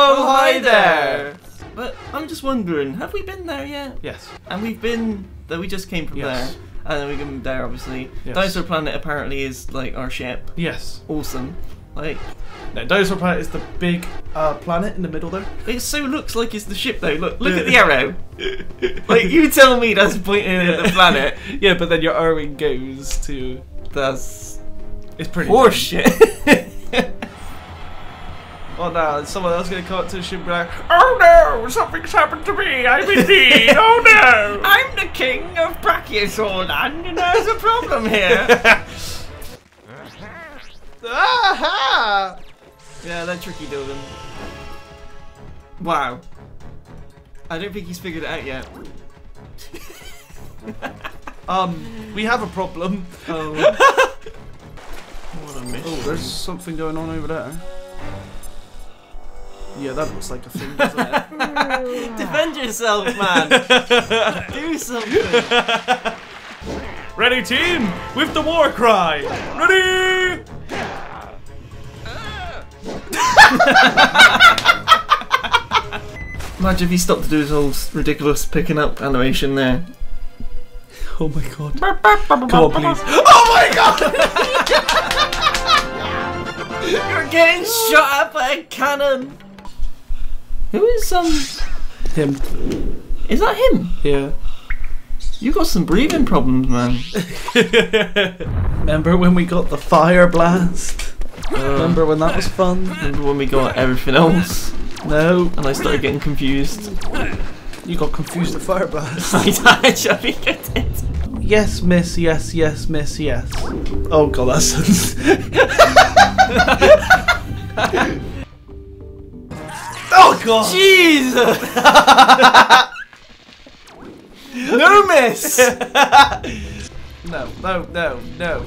Oh, hi there! But I'm just wondering, have we been there yet? Yes. And we've been, that we just came from Yes. there. And then we came there, obviously. Yes. Dinosaur Planet apparently is like our ship. Yes. Awesome. Like, No, Dinosaur Planet is the big uh, planet in the middle there. it so looks like it's the ship though. Look, look at the arrow. like, you tell me that's pointing at the planet. Yeah, but then your Arwing goes to. That's It's pretty. horseshit. Oh no, someone else gonna come up to the ship and be like, Oh no, something's happened to me. I'm in need. oh no. I'm the king of Brachiosaur land and there's a problem here. Aha! yeah, they're tricky Dylan. Wow. I don't think he's figured it out yet. Um, we have a problem. Oh. what a mission. Oh, there's something going on over there. Yeah, that looks like a thing, doesn't it? Defend yourself, man. Do something. Ready, team, with the war cry. Ready? Imagine if he stopped to do his whole ridiculous picking up animation there. Oh my god. Come on, please. Oh my god! You're getting shot at by a cannon. Who is um? Him. Is that him? Yeah. You got some breathing problems, man. Remember when we got the fire blast? Remember when that was fun? Remember when we got everything else No. and I started getting confused? You got confused at fire blast. I actually get it. yes, miss, yes, yes, miss, yes. Oh god, that sounds. god! Jesus! no miss. No, no, no, no.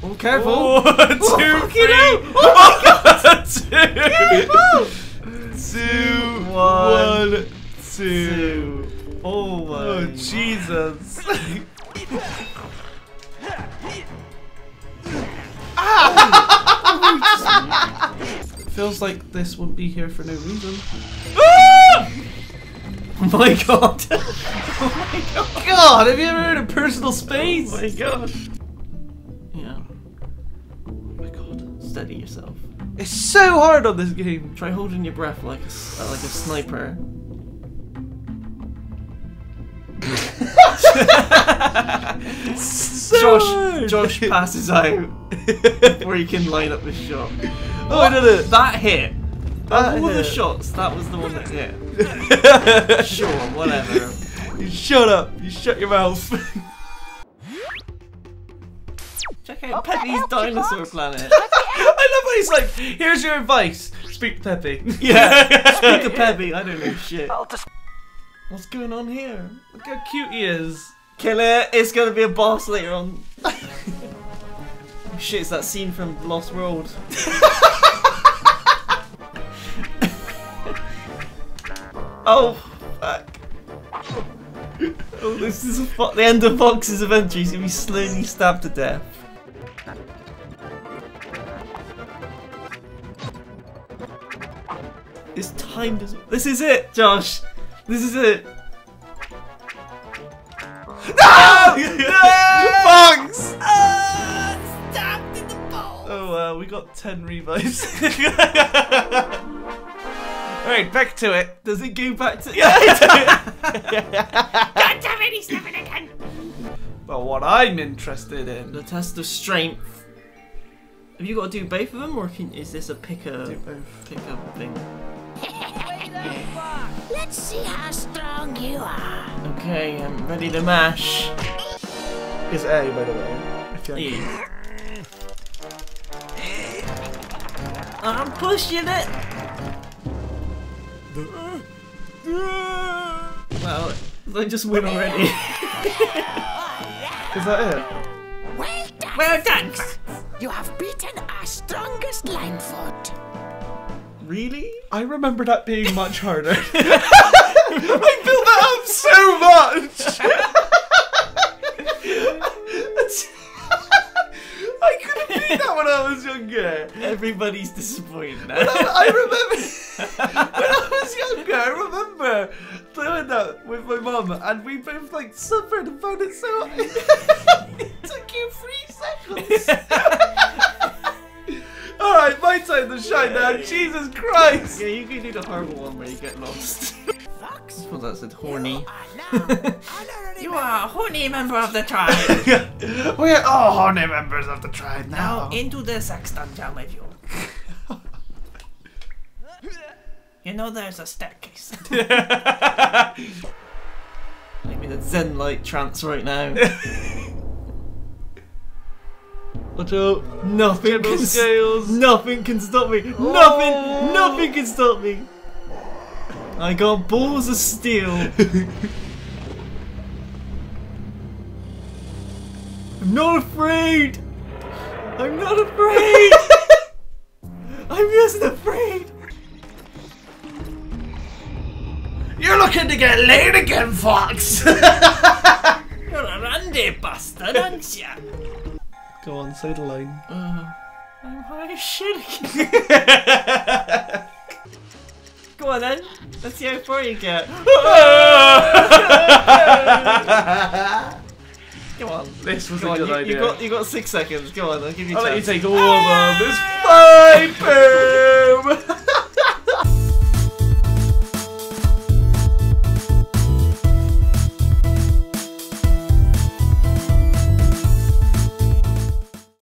Oh, careful. Oh, oh, one, two, fucking three. hell. Oh, one, two, two, One, one, two. Oh my. Oh Jesus! Ah! Feels like this wouldn't be here for no reason. Oh my god. oh my god. God, have you ever heard of personal space? Oh my gosh. Yeah. Oh my god. Steady yourself. It's so hard on this game. Try holding your breath like a, uh, like a sniper. So Josh. Josh passes out before he can line up the shot. Oh, I did it. That hit. That Of all the shots, that was the one that hit. Sure, whatever. You shut up. You shut your mouth. Check out Peppy's Dinosaur Planet. I love how he's like, here's your advice. Speak to Peppy. Yeah, speak to Peppy, I don't know shit. What's going on here? Look how cute he is. Kill it, it's gonna be a boss later on. shit, it's that scene from Lost World. oh, fuck. Oh, this is the end of Fox's adventure. He's gonna be slowly stabbed to death. This time does. This is it, Josh. This is it. Fox! Ah, stabbed in the ball. Oh, uh, we got 10 revives. Alright, back to it. Does it go back to? God damn it, he's never again. But what I'm interested in. the test of strength. Have you got to do both of them, or can, is this a picker Do both. picker thing? Let's see how strong you are. Okay, I'm ready to mash. It's A, by the way. If you Yeah. I'm pushing it. Well, I just win already. Is that it? Well done. well done. You have beaten our strongest LightFoot. Really? I remember that being much harder. I built that up so much! I could have beat that when I was younger. Everybody's disappointed now. I remember when I was younger, I remember doing that with my mum, and we both like suffered and found it so. it took you three seconds. All right, my time to shine now. Jesus Christ! Yeah, you can do the horrible one where you get lost. Fox, Well, that said horny. are now honorary You are a horny member of the tribe. We're all horny members of the tribe now now. into the sex dungeon with you. You know there's a staircase. Make me the Zen light trance right now. Watch out! Nothing General can, scales. nothing can stop me. Nothing, nothing can stop me. I got balls of steel. I'm not afraid. I'm not afraid. I'm just afraid. You're looking to get laid again, Fox. You're a randy bastard, aren't ya? Go on, say the line. Uh, I'm high as shit again. Go on then. Let's see how far you get. Come on. This was Come a on, good you, idea. you got you got six seconds. Come on, I'll give you. I'll let you chance. take all of them. It's fine, boom.